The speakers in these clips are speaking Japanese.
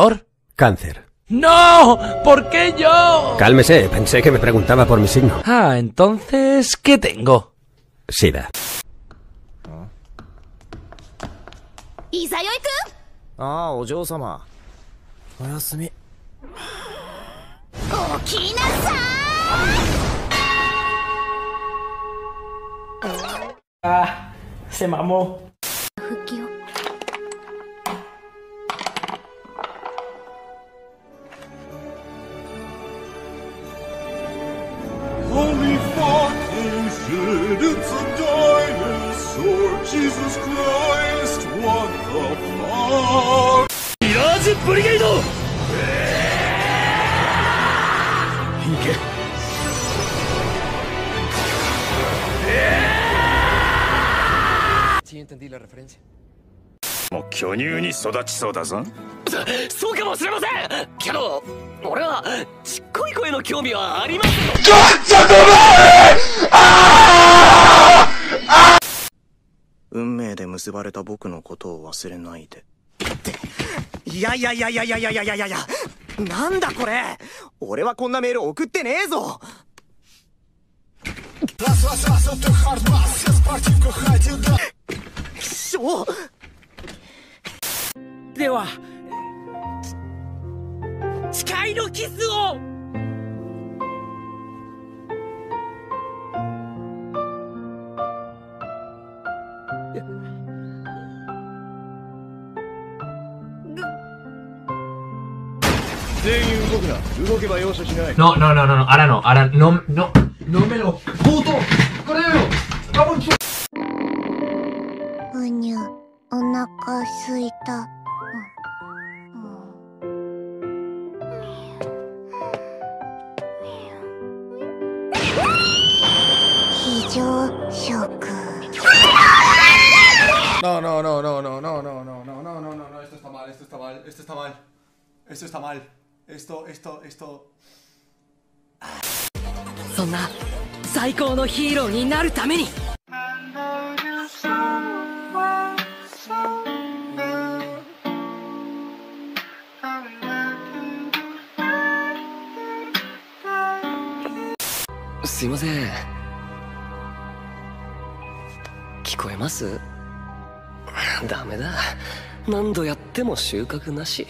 Doctor. Cáncer. ¡No! ¿Por qué yo? Cálmese, pensé que me preguntaba por mi signo. Ah, entonces, ¿qué tengo? Sida. ¿Isayoi-kun? Ah, sama. Ah, se mamó. ブリゲード！行け.もう巨乳に育ちそうだぞ。そうかもしれません！けど俺はちっこい声の興味はあります運命で結ばれた僕のことを忘れないで。いやいやいやいやいやいやいやいや。いや、なんだこれ。俺はこんなメール送ってねえぞ。しょでは、誓いのキスを。No, no, no, no, no, ahora no, ahora no, no, no me lo... ¡Puto! ¡Correo! ¡Vamos! No, no, no, no, no, no, no, no, no, no, no, no, esto está mal, esto está mal, esto está mal, esto está mal. Esto, esto, esto. そんな最高のヒーローになるために。すいません。聞こえます？ダメだ。何度やっても収穫なし。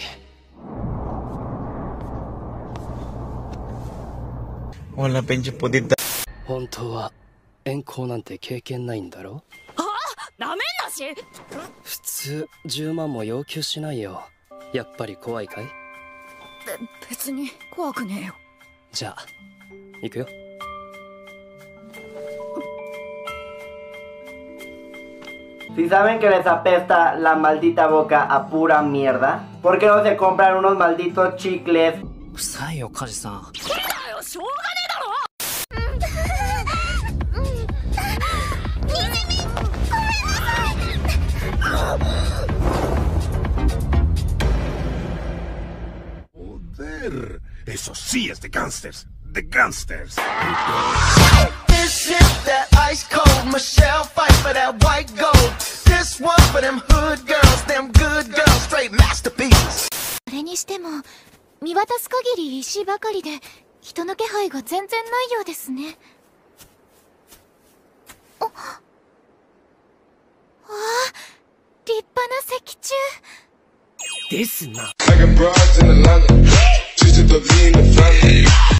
Hola, pinche putita. 本当は遠行なんて経験ないんだろなめんなし普通10万も要求しないよやっぱり怖いかい別に怖くねえよじゃあ行くよ Si saben que les apesta la maldita boca a pura mierda, ¿por qué no se compran unos malditos chicles? 臭いよ梶さんしょうがね Joder, eso sí es de gangsters. De gangsters. This is that ice cold Michelle fight for that white gold. This one for them hood girls, them good girls, straight masterpieces. それにしても見渡す限り石ばかりで人の気配が全然ないようですねあわあ立派な石柱ですな Lamborghini family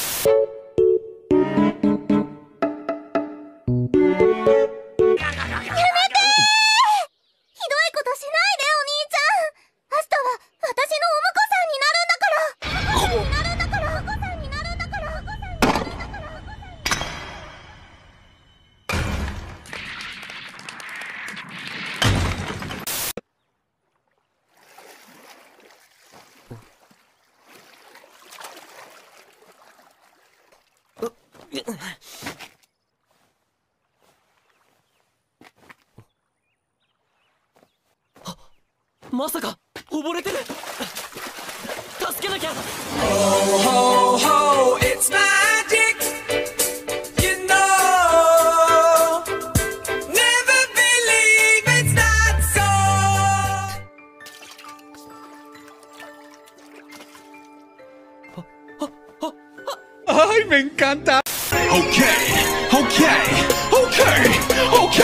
まさか溺れてる助けなきゃ oh, oh, oh, it's magic. ¡Me encanta! Ok, ok, ok, ok.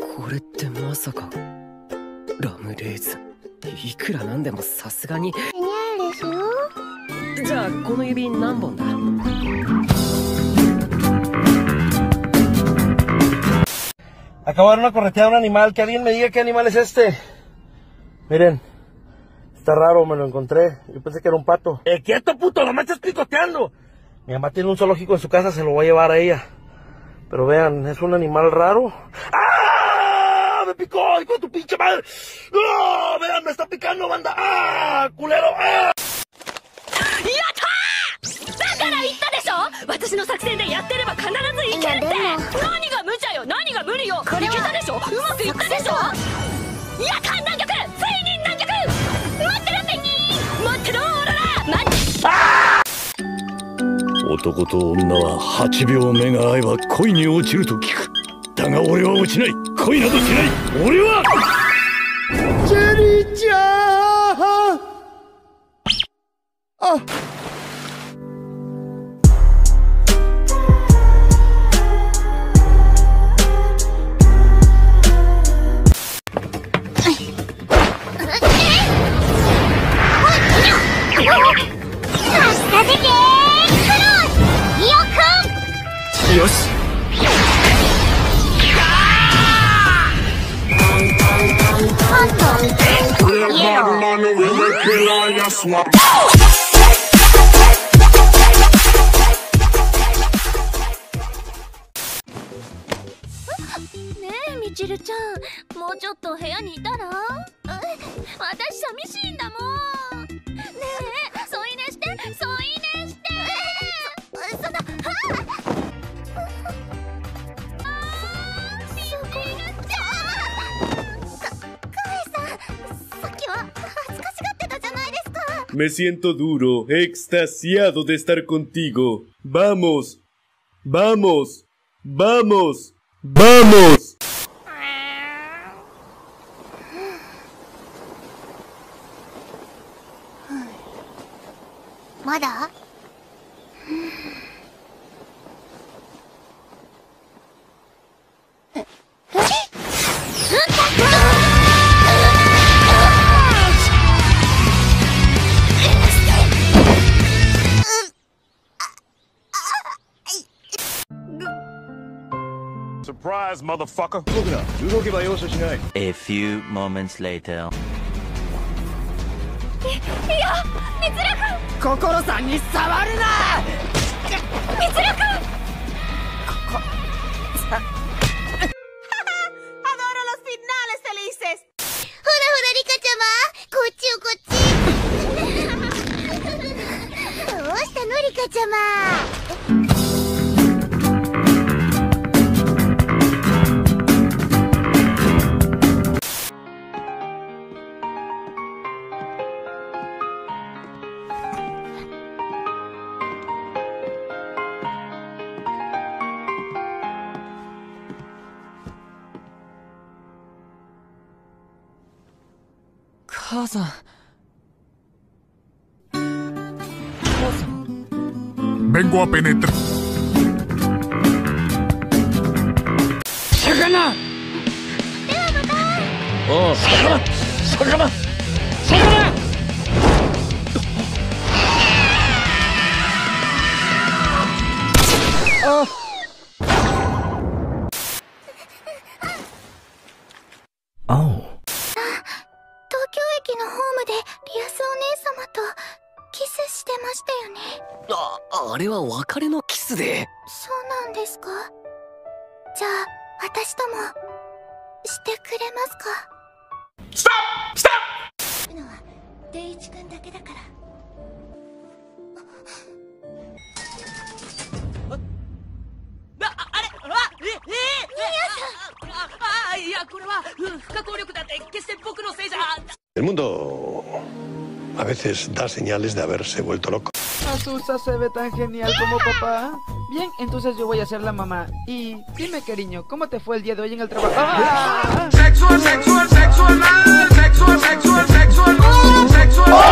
これってまさかラムレーズンいくらなんでもさすがにじゃあこの指何本だ Acabaron a corretear a un animal. Que alguien me diga qué animal es este. Miren. Está raro, me lo encontré. Yo pensé que era un pato. ¡Eh, quieto, puto! ¡No me estás picoteando! Mi mamá tiene un zoológico en su casa, se lo voy a llevar a ella. Pero vean, es un animal raro. ¡Ah! ¡Me picó! ¡Hijo de tu pinche madre! ¡Ah! ¡Vean, me está picando, banda! ¡Ah! ¡Culero! ¡Ah! だから言ったでしょ私の作戦でやってれば必ずいけるって何が無茶よ何が無理よいけたでしょうまくいったでしょ夜間南極つい 男と女は8秒目が合えば恋に落ちると聞く。だが俺は落ちない。恋などしない。俺は ねえみちるちゃん。もうちょっと部屋にいたら？私寂しいんだもん。Me siento duro, extasiado de estar contigo. Vamos, vamos, vamos, vamos. motherfucker!」動くな動けば容赦しない。A few moments later. いやみつるくん心さんに触るな。みつるくん。Adoro los finales felices ほらほらリカちゃま。こっちよこっち。どうしたのリカちゃま母さん Vengo a penetrar. 魚おう魚ああれは別れのキスで。そうなんですか？じゃあ私ともしてくれますか？ストップ！ストップ！のはデイチ君だけだから。ああいやこれはうん不可抗力だって決して僕のせいじゃ El mundo a veces da señales de haberse vuelto loco. Azusa se ve tan genial como papá. Bien, entonces yo voy a ser la mamá. Y dime, cariño, ¿cómo te fue el día de hoy en el trabajo? ¡Ah! Sexual, sexual, sexual, sexual. sexual, sexual, sexual.